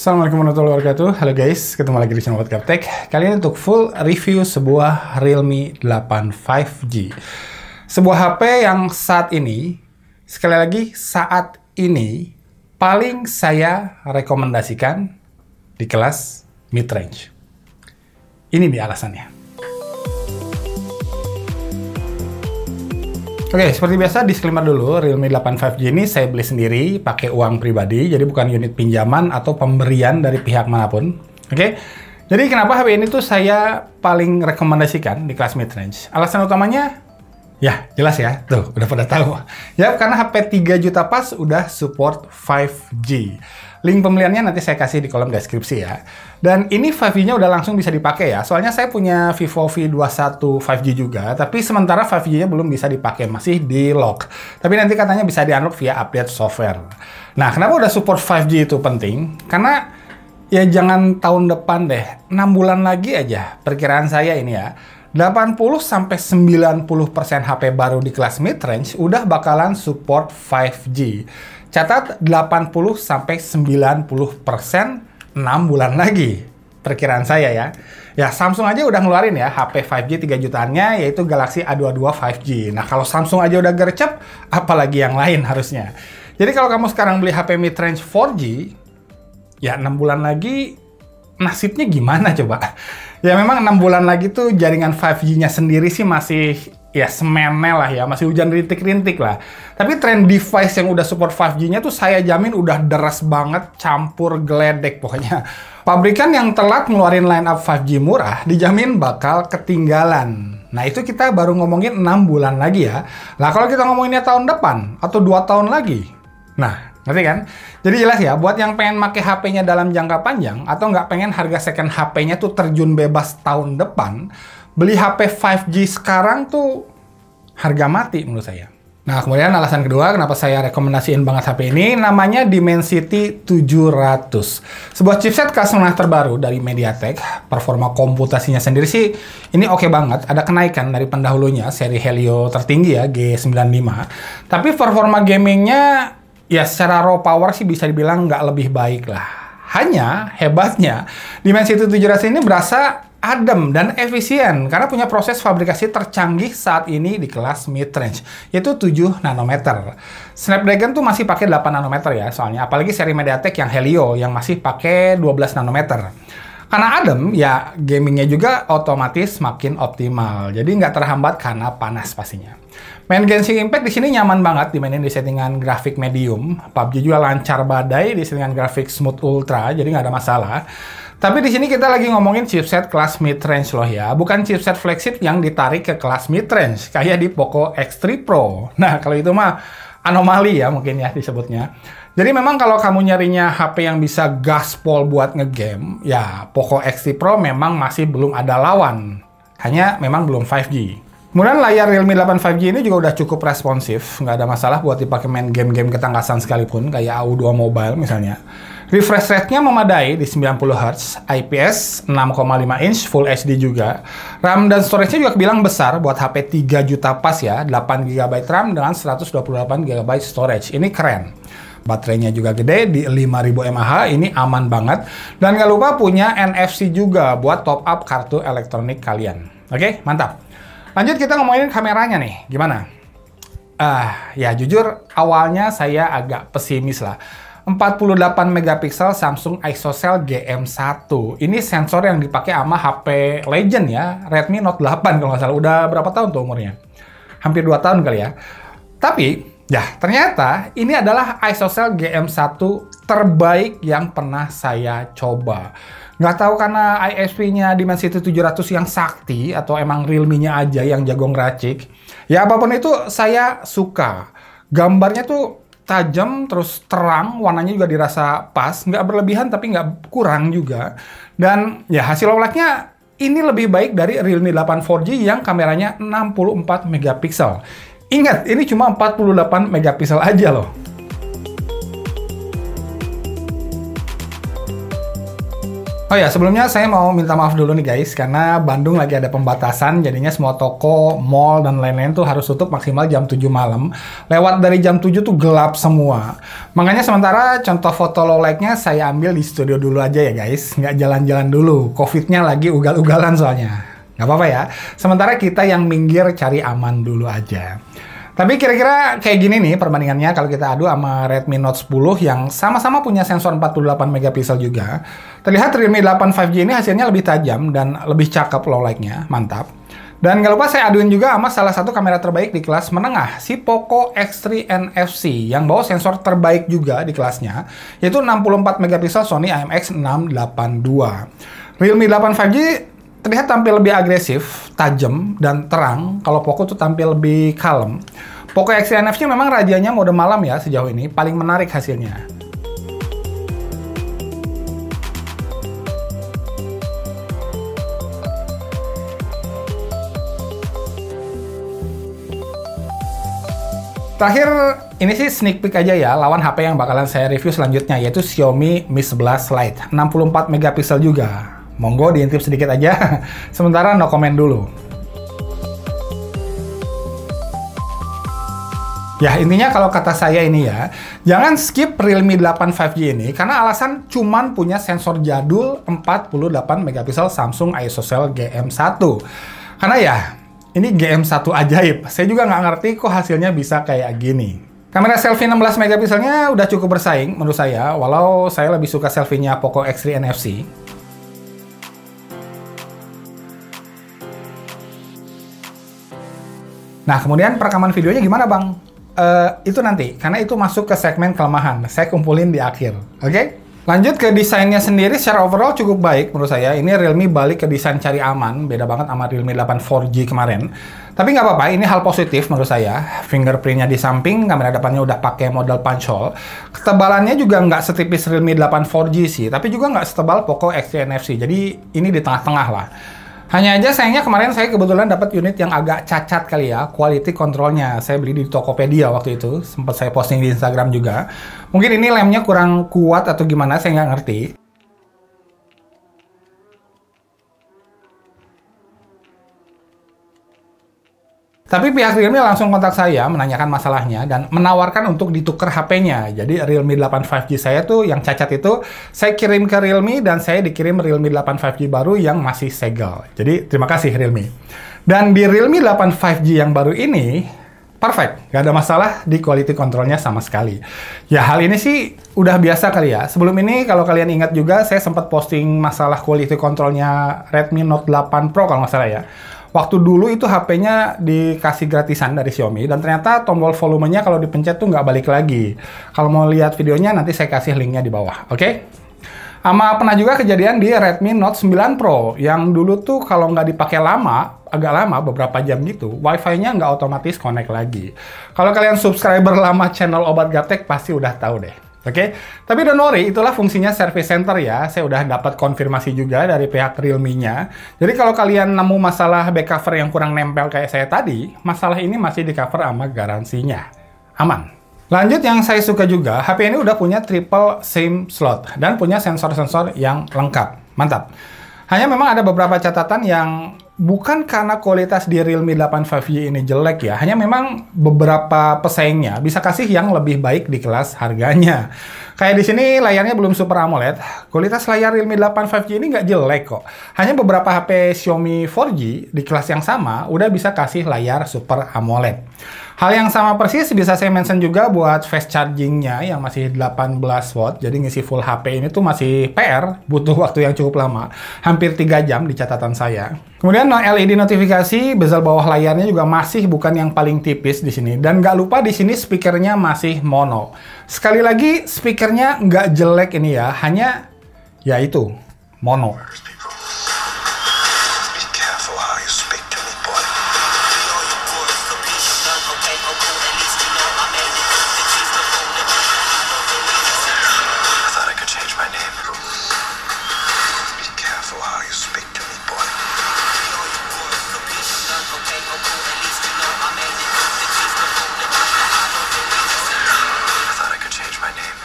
Assalamualaikum warahmatullahi wabarakatuh. Halo guys, ketemu lagi di channel Gaptek. Kali ini untuk full review sebuah Realme 8 5G. Sebuah HP yang saat ini, sekali lagi saat ini, paling saya rekomendasikan di kelas mid-range. Ini dia alasannya. Oke, okay, seperti biasa disclaimer dulu, Realme 8 5G ini saya beli sendiri pakai uang pribadi, jadi bukan unit pinjaman atau pemberian dari pihak mana pun. Oke, okay? jadi kenapa HP ini tuh saya paling rekomendasikan di kelas mid-range? Alasan utamanya, ya jelas ya, tuh udah pada tahu. Ya, karena HP 3 juta pas udah support 5G. Link pembeliannya nanti saya kasih di kolom deskripsi ya. Dan ini 5G-nya udah langsung bisa dipakai ya. Soalnya saya punya Vivo V21 5G juga, tapi sementara 5G-nya belum bisa dipakai, masih di lock. Tapi nanti katanya bisa di-unlock via update software. Nah, kenapa udah support 5G itu penting? Karena ya jangan tahun depan deh, 6 bulan lagi aja perkiraan saya ini ya. 80 sampai 90% HP baru di kelas mid range udah bakalan support 5G. Catat 80 sampai 90 persen 6 bulan lagi. Perkiraan saya ya. Ya Samsung aja udah ngeluarin ya HP 5G 3 jutaannya yaitu Galaxy A22 5G. Nah kalau Samsung aja udah gercep, apalagi yang lain harusnya. Jadi kalau kamu sekarang beli HP mid-range 4G, ya 6 bulan lagi nasibnya gimana coba? Ya memang 6 bulan lagi tuh jaringan 5G-nya sendiri sih masih ya semenel lah ya, masih hujan rintik-rintik lah. Tapi tren device yang udah support 5G-nya tuh saya jamin udah deras banget, campur geledek pokoknya. Pabrikan yang telat ngeluarin line up 5G murah dijamin bakal ketinggalan. Nah itu kita baru ngomongin 6 bulan lagi ya. Nah kalau kita ngomonginnya tahun depan atau 2 tahun lagi. Nah ngerti kan? Jadi jelas ya, buat yang pengen pakai HP-nya dalam jangka panjang atau nggak pengen harga second HP-nya tuh terjun bebas tahun depan, beli HP 5G sekarang tuh harga mati menurut saya. Nah, kemudian alasan kedua kenapa saya rekomendasiin banget HP ini namanya Dimensity 700. Sebuah chipset kelas menengah terbaru dari MediaTek. Performa komputasinya sendiri sih ini oke okay banget. Ada kenaikan dari pendahulunya seri Helio tertinggi ya G95. Tapi performa gamingnya ya secara raw power sih bisa dibilang nggak lebih baik lah. Hanya hebatnya Dimensity 700 ini berasa adem dan efisien karena punya proses fabrikasi tercanggih saat ini di kelas mid range yaitu 7 nanometer. Snapdragon tuh masih pakai 8 nanometer ya soalnya apalagi seri MediaTek yang Helio yang masih pakai 12 nanometer. Karena adem, ya gamingnya juga otomatis makin optimal. Jadi nggak terhambat karena panas pastinya. Main Genshin Impact di sini nyaman banget dimainin di settingan grafik medium. PUBG juga lancar badai di settingan grafik smooth ultra, jadi nggak ada masalah. Tapi di sini kita lagi ngomongin chipset kelas mid-range loh ya, bukan chipset flagship yang ditarik ke kelas mid-range, kayak di Poco X3 Pro. Nah, kalau itu mah anomali ya mungkin ya disebutnya. Jadi memang kalau kamu nyarinya HP yang bisa gaspol buat ngegame, ya Poco X3 Pro memang masih belum ada lawan. Hanya memang belum 5G. Kemudian layar Realme 8 5G ini juga udah cukup responsif, nggak ada masalah buat dipakai main game-game ketangkasan sekalipun, kayak AU2 Mobile misalnya. Refresh rate-nya memadai di 90 Hz, IPS 6,5 inch, Full HD juga. RAM dan storage-nya juga bilang besar buat HP 3 juta pas ya, 8 GB RAM dengan 128 GB storage. Ini keren. Baterainya juga gede di 5000 mAh, ini aman banget. Dan nggak lupa punya NFC juga buat top up kartu elektronik kalian. Oke, mantap. Lanjut kita ngomongin kameranya nih, gimana? Ah, uh, ya jujur awalnya saya agak pesimis lah. 48 megapiksel Samsung ISOCELL GM1. Ini sensor yang dipakai sama HP Legend ya, Redmi Note 8 kalau nggak salah. Udah berapa tahun tuh umurnya? Hampir 2 tahun kali ya. Tapi, ya ternyata ini adalah ISOCELL GM1 terbaik yang pernah saya coba. Nggak tahu karena ISP-nya Dimensity 700 yang sakti atau emang Realme-nya aja yang jago ngeracik. Ya apa pun itu saya suka. Gambarnya tuh tajam terus terang, warnanya juga dirasa pas, nggak berlebihan tapi nggak kurang juga. Dan ya hasil olehnya ini lebih baik dari Realme 8 4G yang kameranya 64 megapiksel. Ingat, ini cuma 48 megapiksel aja loh. Oh ya, sebelumnya saya mau minta maaf dulu nih guys, karena Bandung lagi ada pembatasan, jadinya semua toko, mall, dan lain-lain tuh harus tutup maksimal jam 7 malam. Lewat dari jam 7 tuh gelap semua. Makanya sementara contoh foto low light-nya saya ambil di studio dulu aja ya guys, nggak jalan-jalan dulu. Covid-nya lagi ugal-ugalan soalnya. Nggak apa-apa ya. Sementara kita yang minggir cari aman dulu aja. Tapi kira-kira kayak gini nih perbandingannya kalau kita adu sama Redmi Note 10 yang sama-sama punya sensor 48 megapiksel juga. Terlihat Realme 8 5G ini hasilnya lebih tajam dan lebih cakep low light-nya, mantap. Dan nggak lupa saya aduin juga sama salah satu kamera terbaik di kelas menengah, si Poco X3 NFC yang bawa sensor terbaik juga di kelasnya, yaitu 64 megapiksel Sony IMX682. Realme 8 5G terlihat tampil lebih agresif, tajam, dan terang. Kalau Poco tuh tampil lebih kalem. Poco X NFC memang rajanya mode malam ya sejauh ini, paling menarik hasilnya. Terakhir, ini sih sneak peek aja ya, lawan HP yang bakalan saya review selanjutnya, yaitu Xiaomi Mi 11 Lite. 64 megapiksel juga. Monggo diintip sedikit aja. Sementara no comment dulu. Ya, intinya kalau kata saya ini ya, jangan skip Realme 8 5G ini karena alasan cuman punya sensor jadul 48 megapiksel Samsung ISOCELL GM1. Karena ya, ini GM1 ajaib. Saya juga nggak ngerti kok hasilnya bisa kayak gini. Kamera selfie 16 megapikselnya udah cukup bersaing menurut saya, walau saya lebih suka selfie-nya Poco X3 NFC. Nah, kemudian perekaman videonya gimana, Bang? Uh, itu nanti, karena itu masuk ke segmen kelemahan. Saya kumpulin di akhir. Oke? Okay? Lanjut ke desainnya sendiri, secara overall cukup baik menurut saya. Ini Realme balik ke desain cari aman, beda banget sama Realme 8 4G kemarin. Tapi nggak apa-apa, ini hal positif menurut saya. Fingerprintnya di samping, kamera depannya udah pakai model punch hole. Ketebalannya juga nggak setipis Realme 8 4G sih, tapi juga nggak setebal Poco X3 NFC. Jadi ini di tengah-tengah lah. Hanya aja sayangnya kemarin saya kebetulan dapat unit yang agak cacat kali ya, quality controlnya. Saya beli di Tokopedia waktu itu, sempat saya posting di Instagram juga. Mungkin ini lemnya kurang kuat atau gimana, saya nggak ngerti. Tapi pihak Realme langsung kontak saya menanyakan masalahnya dan menawarkan untuk ditukar HP-nya. Jadi Realme 8 5G saya tuh yang cacat itu saya kirim ke Realme dan saya dikirim Realme 8 5G baru yang masih segel. Jadi terima kasih Realme. Dan di Realme 8 5G yang baru ini perfect, nggak ada masalah di quality controlnya sama sekali. Ya hal ini sih udah biasa kali ya. Sebelum ini kalau kalian ingat juga saya sempat posting masalah quality controlnya Redmi Note 8 Pro kalau nggak salah ya Waktu dulu itu HP-nya dikasih gratisan dari Xiaomi dan ternyata tombol volumenya kalau dipencet tuh nggak balik lagi. Kalau mau lihat videonya nanti saya kasih linknya di bawah, oke? Okay? Sama pernah juga kejadian di Redmi Note 9 Pro yang dulu tuh kalau nggak dipakai lama, agak lama beberapa jam gitu, wifi-nya nggak otomatis connect lagi. Kalau kalian subscriber lama channel Obat Gaptek pasti udah tahu deh. Oke, okay? tapi don't worry, itulah fungsinya service center ya. Saya udah dapat konfirmasi juga dari pihak Realme-nya. Jadi kalau kalian nemu masalah back cover yang kurang nempel kayak saya tadi, masalah ini masih di cover sama garansinya. Aman. Lanjut yang saya suka juga, HP ini udah punya triple SIM slot dan punya sensor-sensor yang lengkap. Mantap. Hanya memang ada beberapa catatan yang bukan karena kualitas di Realme 8 5G ini jelek ya, hanya memang beberapa pesaingnya bisa kasih yang lebih baik di kelas harganya. Kayak di sini layarnya belum Super AMOLED, kualitas layar Realme 8 5G ini nggak jelek kok. Hanya beberapa HP Xiaomi 4G di kelas yang sama udah bisa kasih layar Super AMOLED. Hal yang sama persis bisa saya mention juga buat fast chargingnya yang masih 18 watt. Jadi ngisi full HP ini tuh masih PR, butuh waktu yang cukup lama. Hampir 3 jam di catatan saya. Kemudian no LED notifikasi, bezel bawah layarnya juga masih bukan yang paling tipis di sini. Dan nggak lupa di sini speakernya masih mono. Sekali lagi, speakernya nggak jelek ini ya, hanya ya itu, mono.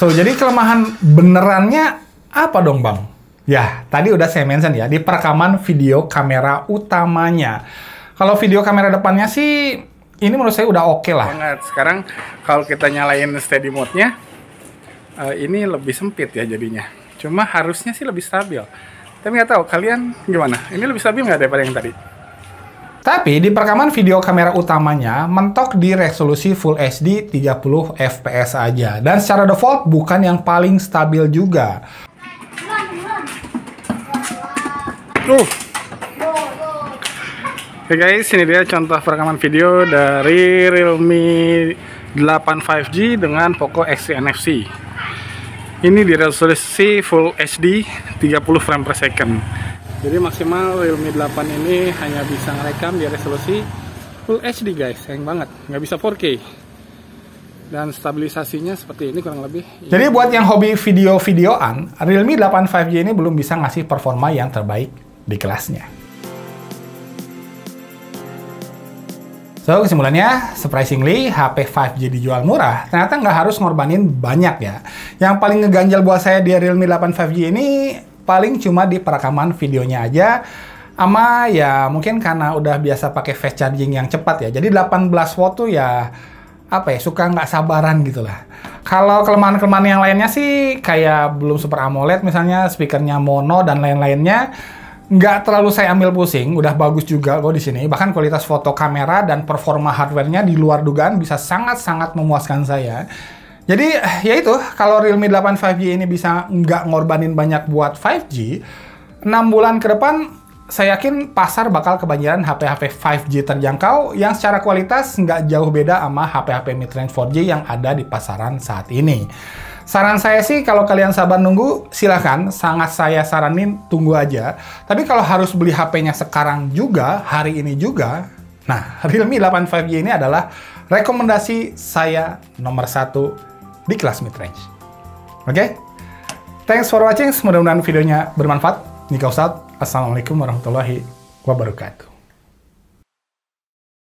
So, jadi kelemahan benerannya apa dong, Bang? Ya, tadi udah saya mention ya, di perekaman video kamera utamanya. Kalau video kamera depannya sih, ini menurut saya udah oke okay lah. Banget. Sekarang kalau kita nyalain steady mode-nya, uh, ini lebih sempit ya jadinya. Cuma harusnya sih lebih stabil. Tapi nggak tahu, kalian gimana? Ini lebih stabil nggak daripada yang tadi? Tapi di perekaman video kamera utamanya mentok di resolusi Full HD 30 fps aja. Dan secara default bukan yang paling stabil juga. Tuh. Oke guys, ini dia contoh perekaman video dari Realme 8 5G dengan Poco X3 NFC. Ini di resolusi Full HD 30 frame per second. Jadi maksimal Realme 8 ini hanya bisa ngerekam di resolusi Full HD guys, sayang banget, nggak bisa 4K. Dan stabilisasinya seperti ini kurang lebih. Jadi buat yang hobi video-videoan, Realme 8 5G ini belum bisa ngasih performa yang terbaik di kelasnya. So, kesimpulannya, surprisingly, HP 5G dijual murah, ternyata nggak harus ngorbanin banyak ya. Yang paling ngeganjal buat saya di Realme 8 5G ini paling cuma di perekaman videonya aja. Ama ya mungkin karena udah biasa pakai fast charging yang cepat ya. Jadi 18 watt tuh ya apa ya suka nggak sabaran gitu lah. Kalau kelemahan-kelemahan yang lainnya sih kayak belum super AMOLED misalnya speakernya mono dan lain-lainnya nggak terlalu saya ambil pusing. Udah bagus juga kok di sini. Bahkan kualitas foto kamera dan performa hardwarenya di luar dugaan bisa sangat-sangat memuaskan saya jadi ya itu, kalau Realme 8 5G ini bisa nggak ngorbanin banyak buat 5G, 6 bulan ke depan saya yakin pasar bakal kebanjiran HP-HP 5G terjangkau yang secara kualitas nggak jauh beda sama HP-HP mid-range 4G yang ada di pasaran saat ini. Saran saya sih kalau kalian sabar nunggu, silahkan. Sangat saya saranin tunggu aja. Tapi kalau harus beli HP-nya sekarang juga, hari ini juga, nah Realme 8 5G ini adalah rekomendasi saya nomor satu di kelas mid-range. Oke? Okay? Thanks for watching. Mudah-mudahan videonya bermanfaat. Nika Ustadz. Assalamualaikum warahmatullahi wabarakatuh.